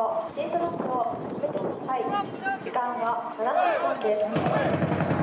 後シートロックを始めてください。時間は7分です「